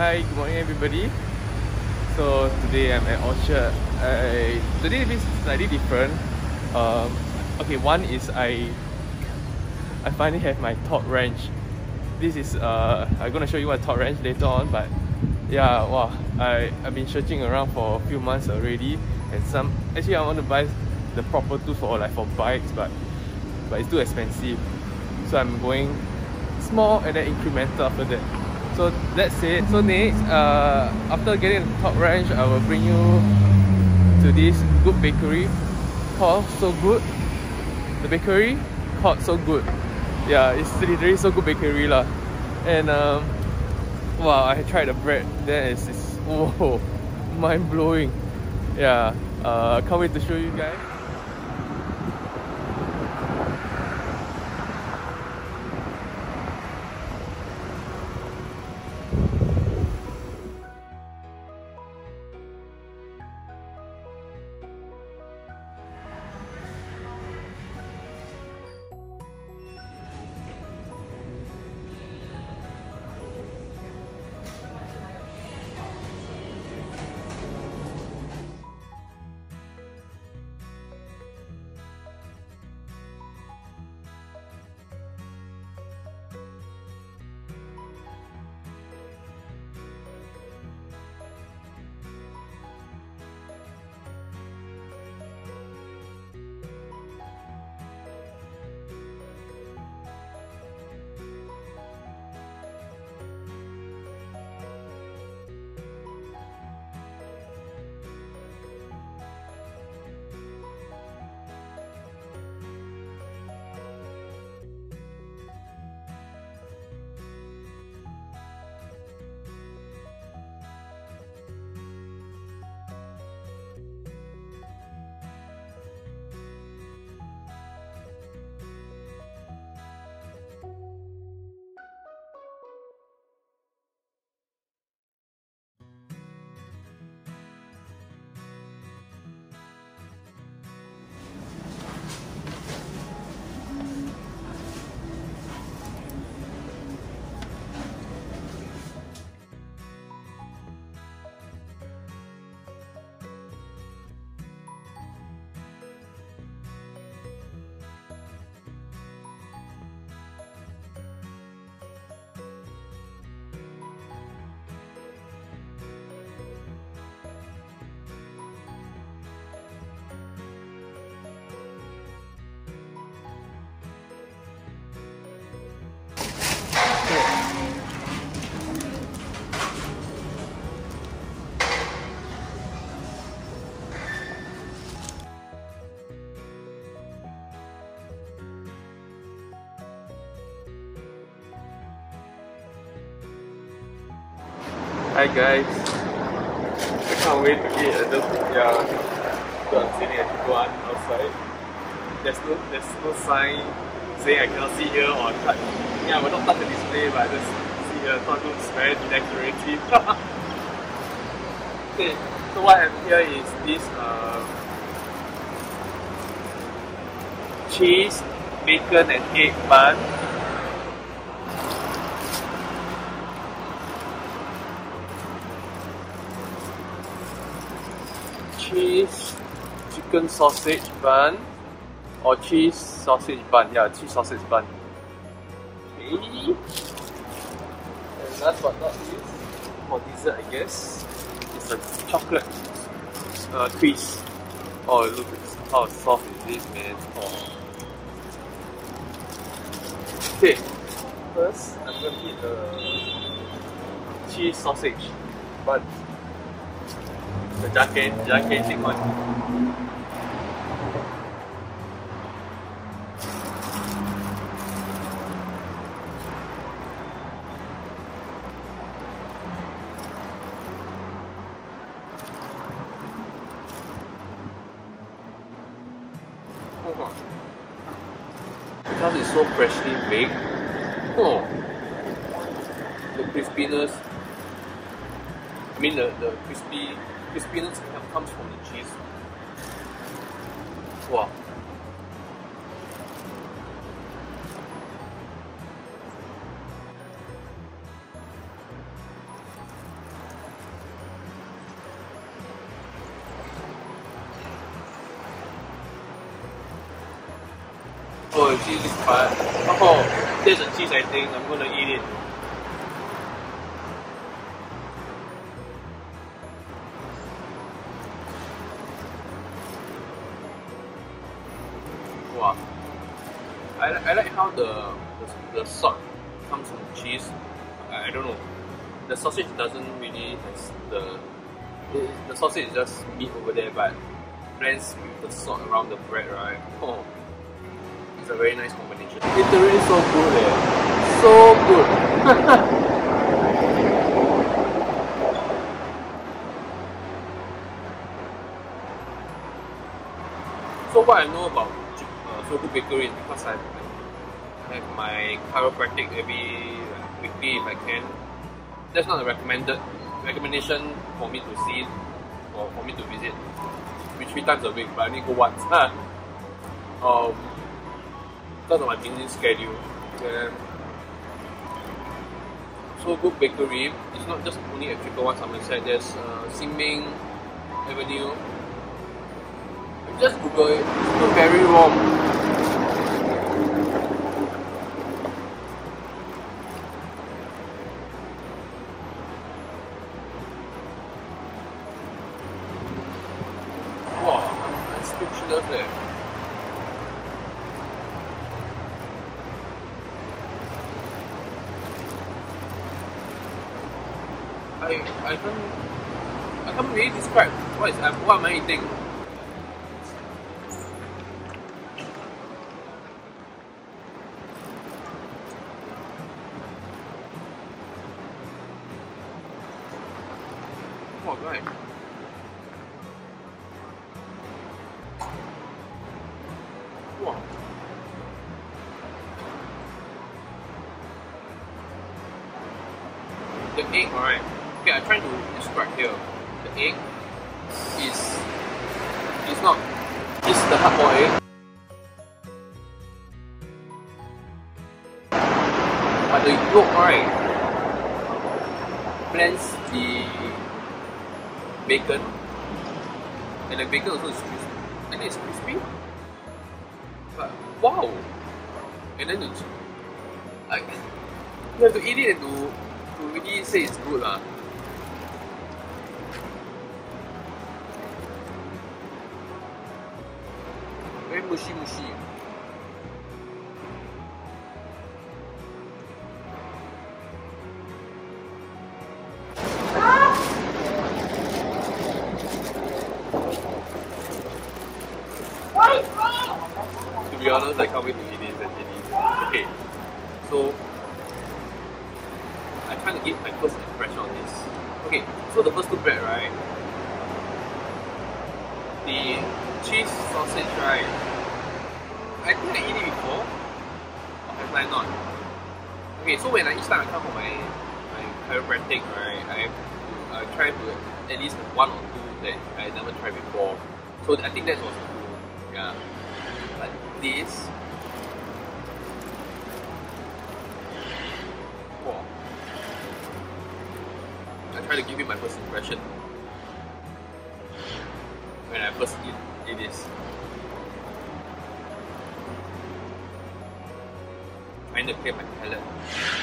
Hi, good morning everybody. So today I'm at Orchard. I, today is slightly different. Um, okay, one is I I finally have my torque wrench. This is uh I'm gonna show you what torque wrench later on, but yeah, wow, I I've been searching around for a few months already, and some actually I want to buy the proper tool for like for bikes, but but it's too expensive. So I'm going small and then incremental after that. So that's it. So next, uh, after getting the torque wrench, I will bring you to this good bakery called So Good. The bakery called So Good. Yeah, it's literally So Good Bakery lah. And um, wow, I tried the bread. Then it's, it's whoa, mind blowing. Yeah, uh, can't wait to show you guys. Hi guys. I can't wait to eat at the yeah. So I'm sitting at one outside. There's no there's no sign saying I cannot see here or touch. Yeah, I will not touch the display, but I just see here. So it looks very decorative. okay, so what I have here is this uh, cheese, bacon, and egg bun. Cheese chicken sausage bun or cheese sausage bun. Yeah, cheese sausage bun. Okay. And last but not least, for dessert, I guess, it's a chocolate uh. Oh, look how soft is this, man. Oh. Okay, first I'm gonna eat the cheese sausage bun the jacket, gigantic one. Because it's so freshly baked, oh, the crispiness, I mean the, the crispy crispiness comes from the cheese. Wow. Oh, cheese is fine. Oh, there's a cheese I think I'm gonna eat it. The sausage doesn't really has the the, the sausage is just meat over there, but blends with the salt around the bread, right? Oh, it's a very nice combination. Literally so good, eh? So good. so what I know about uh, So Good Bakery is because I, I have my chiropractic every weekly if I can. That's not a recommended recommendation for me to see or for me to visit maybe three times a week, but I only go once. um, because of my busy schedule. Yeah. So Good Bakery, it's not just only at Triple One Somerset, there's uh, Sin Ming Avenue. Just Google it, it's not very wrong. I I can't I can't really describe what is what am I eating. Wow. The egg, alright. Okay, I try to describe here. The egg is it's not it's the hard egg. But the yolk, right, blends the bacon, and the bacon also is crispy. I think it's crispy. But wow! And then it's like you have to eat it and to to really say it's good lah. Very mushy mushy. Be honest, I can't wait to eat this actually. Okay, so I try to give my first impression on this. Okay, so the first two bread, right? The cheese sausage, right? I think I eat it before. Or have I not? Okay, so when I each time I come for my my chiropractic, right, I uh, try to at least one or two that I never tried before. So I think that was cool. Yeah. This wow. I try to give you my first impression when I first eat, eat this. Trying to clear my palate.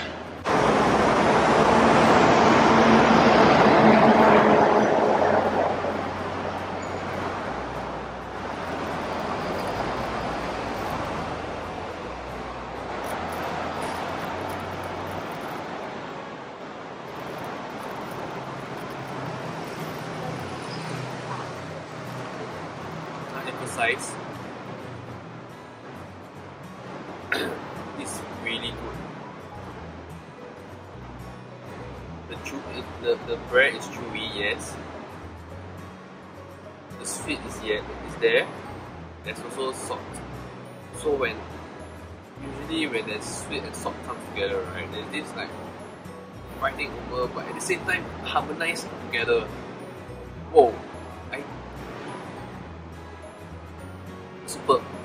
I emphasize it's really good. The chew, the, the bread is chewy, yes. The sweet is yet is there. There's also salt. So when usually when there's sweet and salt come together, right, there's this like fighting over, but at the same time harmonize together. Whoa,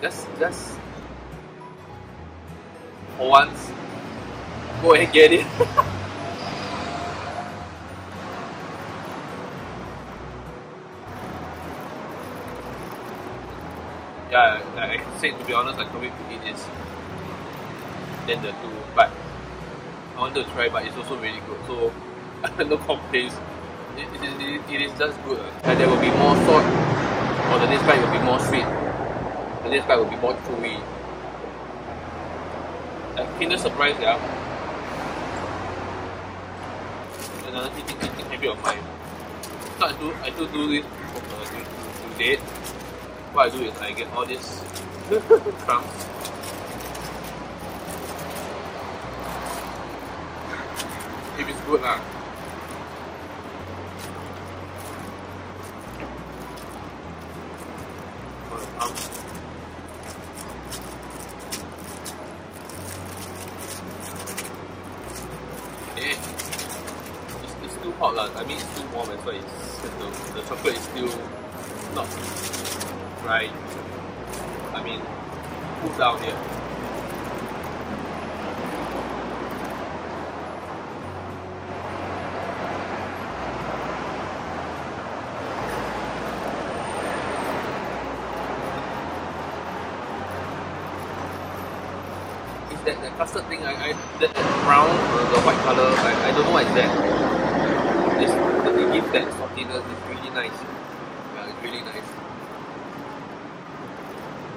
Just just for once, go ahead get it. yeah, I say to be honest, I can't wait to eat this. Then the two, but I want to try, but it's also really good. So no complaints. It, it, it, it is just good. uh. And there will be more salt, or the next bite will be more sweet. Next bite will be more chewy. A kinder surprise, yeah. Another eating, eating habit of mine. So I do, I do do this uh, to, to date. What I do is I get all these crumbs. If it's good lah. For the crumbs. Eh, it's, it's still hot lah. I mean, it's still warm as well. It's, the, the chocolate is still not dry. I mean, cool down here. That the custard thing? I, I that, that brown, uh, the white color. I, I don't know what is that. It's, it gives that saltiness. It's really nice. Yeah, it's really nice.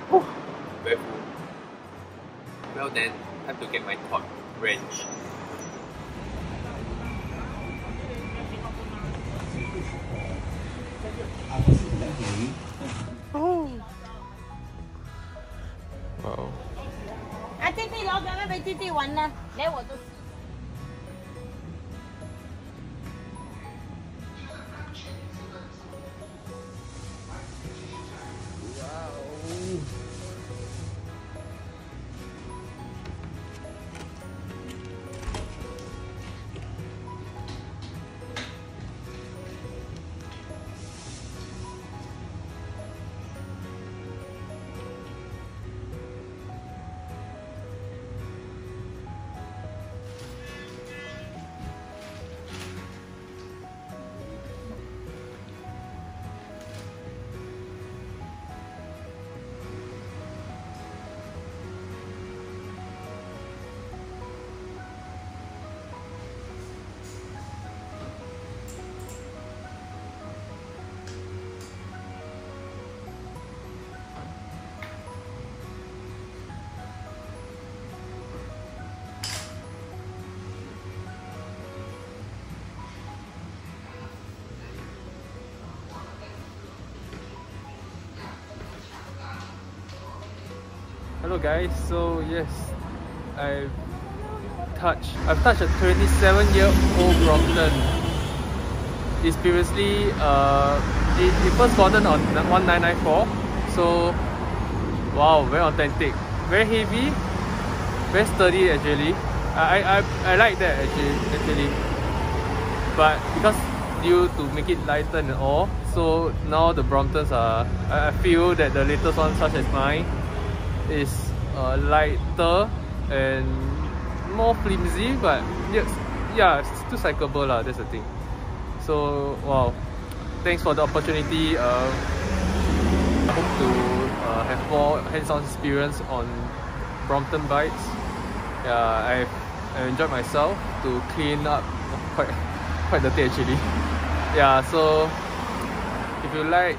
Whew, very full. Well then, time to get my torque wrench. 弟弟玩呢？连我都 Guys, so yes, I've touched I've touched a 27 year old Brompton. It's previously uh it, it first gotten on 1994. So wow, very authentic. Very heavy, very sturdy actually. I I, I, I like that actually actually. But because due to make it lighter and all, so now the Bromptons are I I feel that the latest one such as mine is uh, lighter and more flimsy but yes yeah it's still cyclable lah that's the thing. So wow. Thanks for the opportunity uh, I hope to uh, have more hands-on experience on Brompton bikes yeah I've, I enjoyed myself to clean up quite quite dirty actually. Yeah so if you like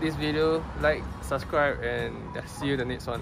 this video like subscribe and see you the next one